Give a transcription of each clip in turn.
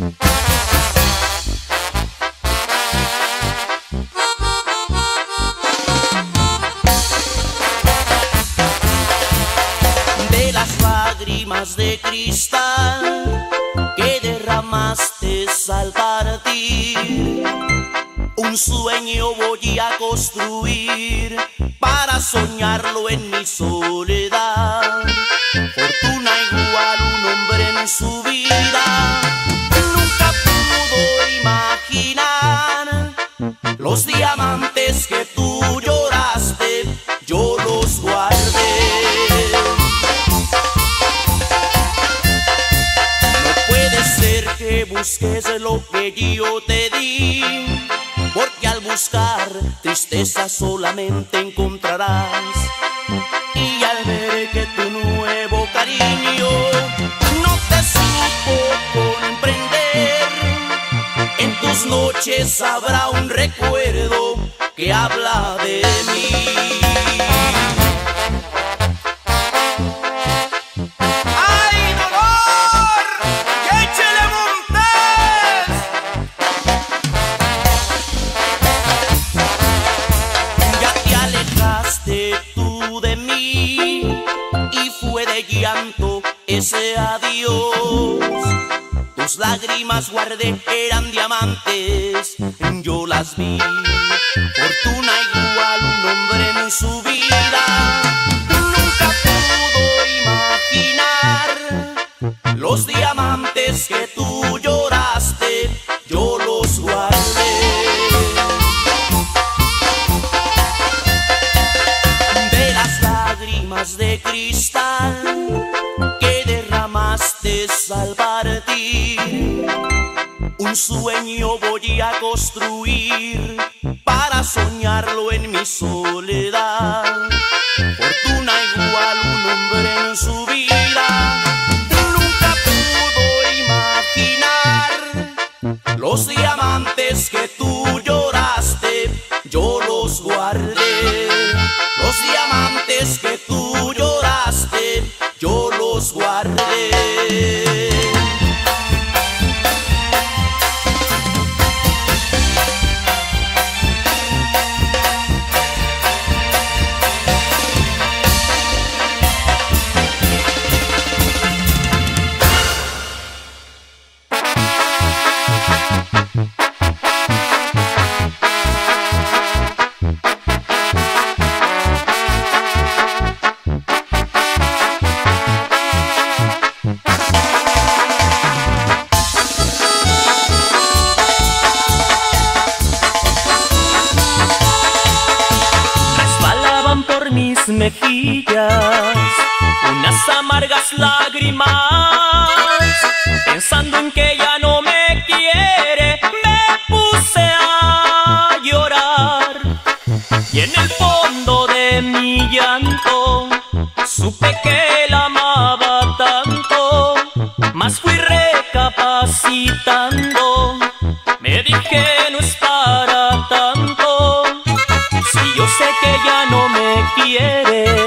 de las lágrimas de cristal que derramaste al partir. Un sueño voy a construir para soñarlo en mi soledad. Fortuna igual un hombre en su vida los diamantes que tú lloraste, yo los guardé. No puede ser que busques lo que yo te di, porque al buscar tristeza solamente encontrarás. Y al ver que tu nuevo cariño noches habrá un recuerdo que habla de mí. ¡Ay, dolor! Lágrimas guardé eran diamantes, yo las vi. Fortuna igual un hombre en su vida nunca pudo imaginar los diamantes que tú lloraste, yo los guardé. de las lágrimas de cristal que derramaste al partir. Un sueño voy a construir para soñarlo en mi soledad. Fortuna igual un hombre en su vida nunca pudo imaginar los diamantes y en el fondo de mi llanto supe que la amaba tanto, mas fui recapacitando, me dije no es para tanto. Si yo sé que ya no me quiere,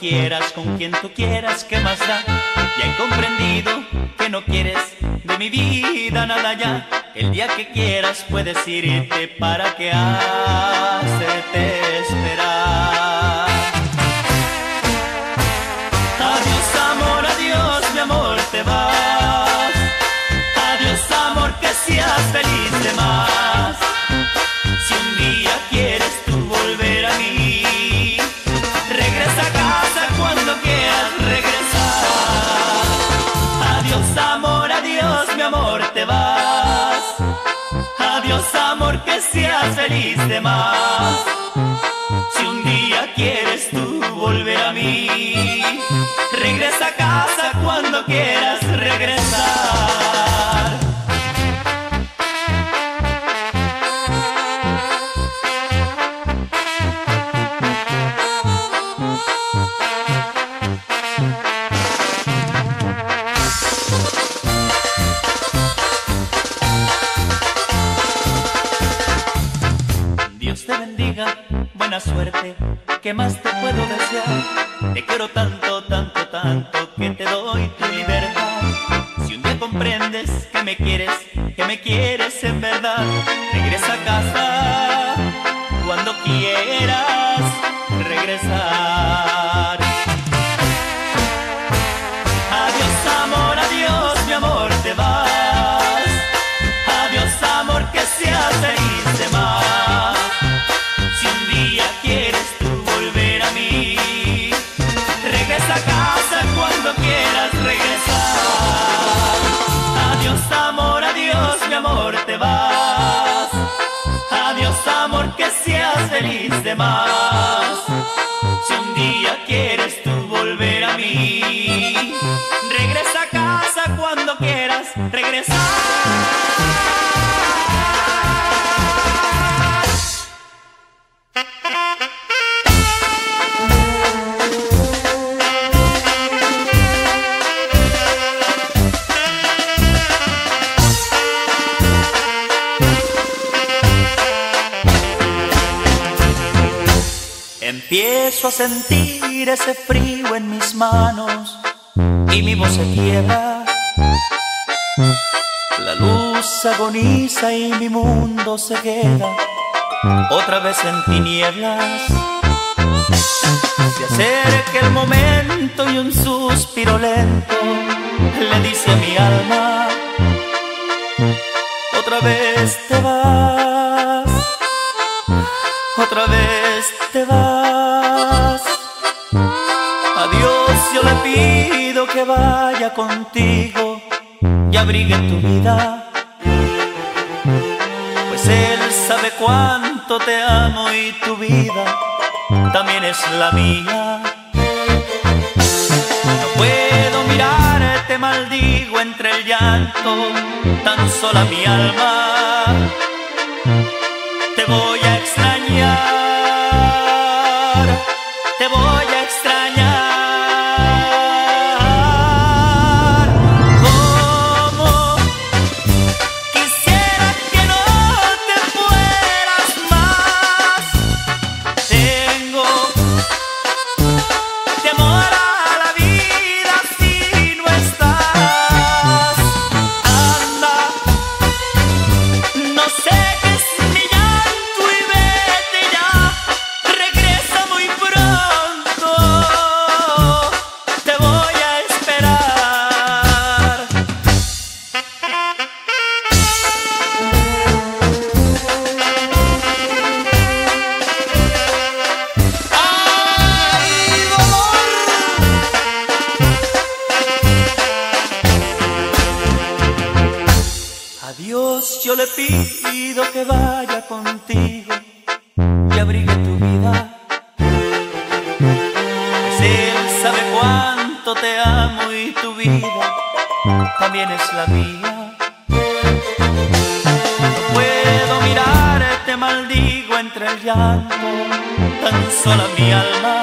quieras, con quien tú quieras, ¿qué más da? Ya he comprendido que no quieres de mi vida nada ya. El día que quieras puedes irte para que hacerte feliz. Si un día quieres tú volver a mí, regresa a casa cuando quieras regresar. ¿Qué más te puedo desear? Te quiero tanto, feliz de más. Si un día quieres tú volver a mí, regresa a casa cuando quieras regresar. Empiezo a sentir ese frío en mis manos y mi voz se quiebra. La luz agoniza y mi mundo se queda otra vez en tinieblas. Se acerca el momento y un suspiro lento le dice a mi alma, otra vez te vas contigo y abrigue tu vida. Pues él sabe cuánto te amo y tu vida también es la mía. No puedo mirarte, maldigo entre el llanto, tan sola mi alma le pido que vaya contigo y abrigue tu vida. Pues él sabe cuánto te amo y tu vida también es la mía. No puedo mirarte, maldigo entre el llanto, tan sola mi alma.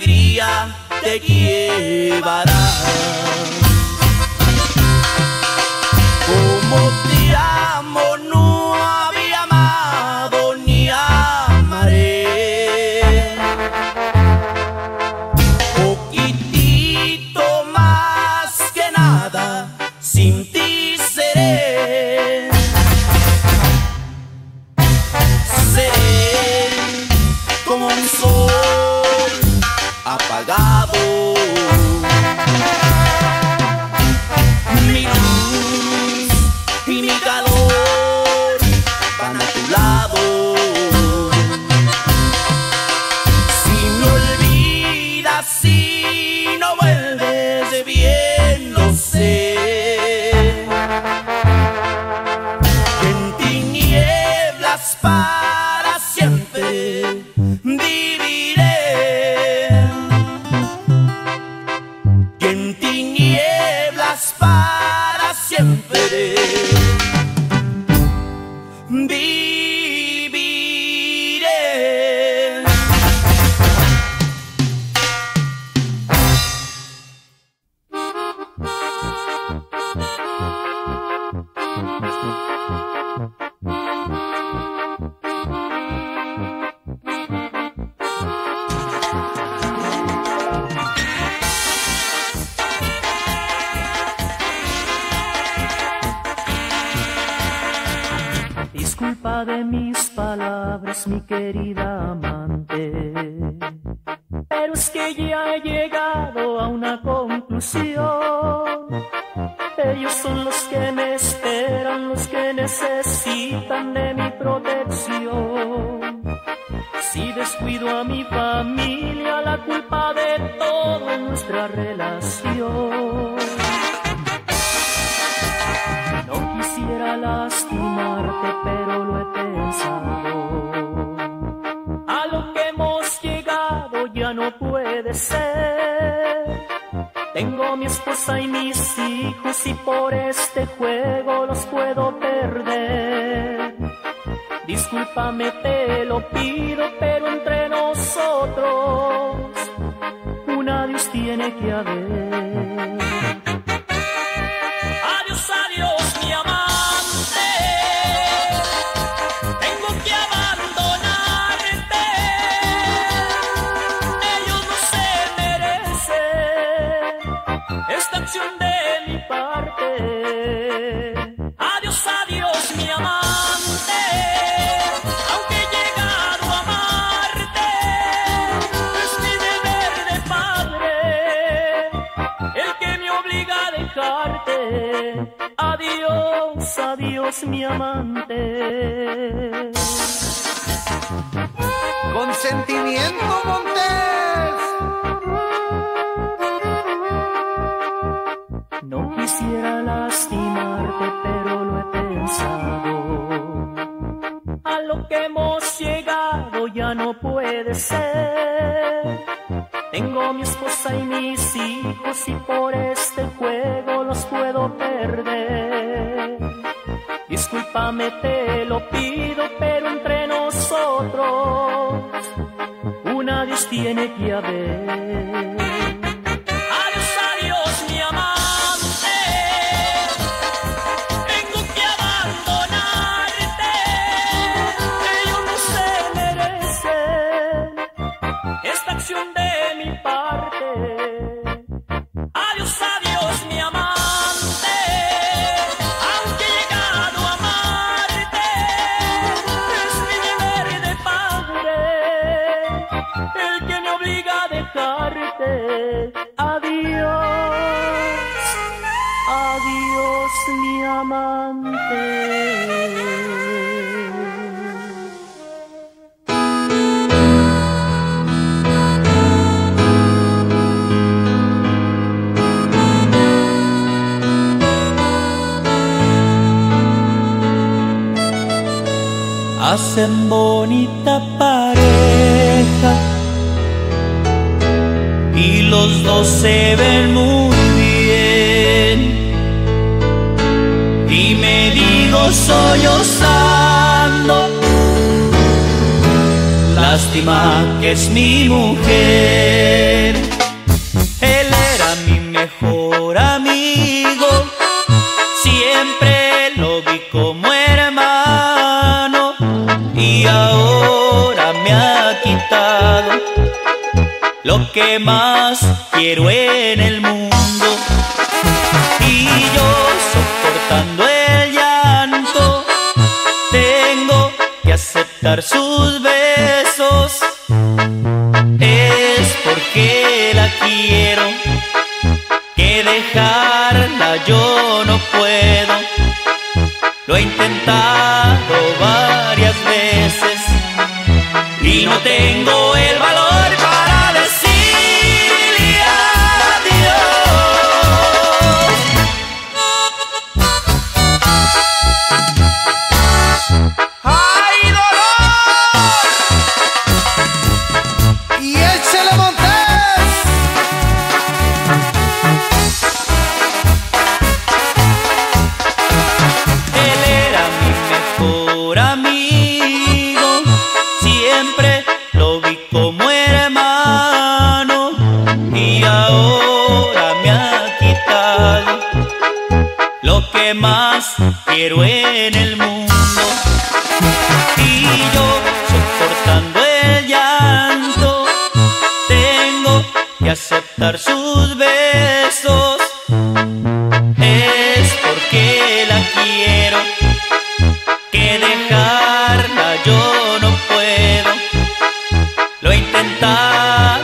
alegría te llevará. Como mi querida amante. Pero es que ya he llegado a una conclusión. Ellos son los que me esperan, los que necesitan de mi protección. Si descuido a mi familia, la culpa de toda nuestra relación. No quisiera lastimarte, pero lo he Tengo mi esposa y mis hijos y por este juego los puedo perder. Discúlpame, te lo pido, pero entre nosotros un adiós tiene que haber. No puede ser. Tengo mi esposa y mis hijos y por este juego los puedo perder. Discúlpame, te lo pido, pero entre nosotros un adiós tiene que haber. Hacen bonita pareja y los dos se ven muy bien. Y me digo sollozando, lástima que es mi mujer. Lo que más quiero en el mundo. Y yo soportando el llanto tengo que aceptar sus besos. Es porque la quiero que dejarla yo no puedo. Lo he intentado varias veces y no tengo el valor lá.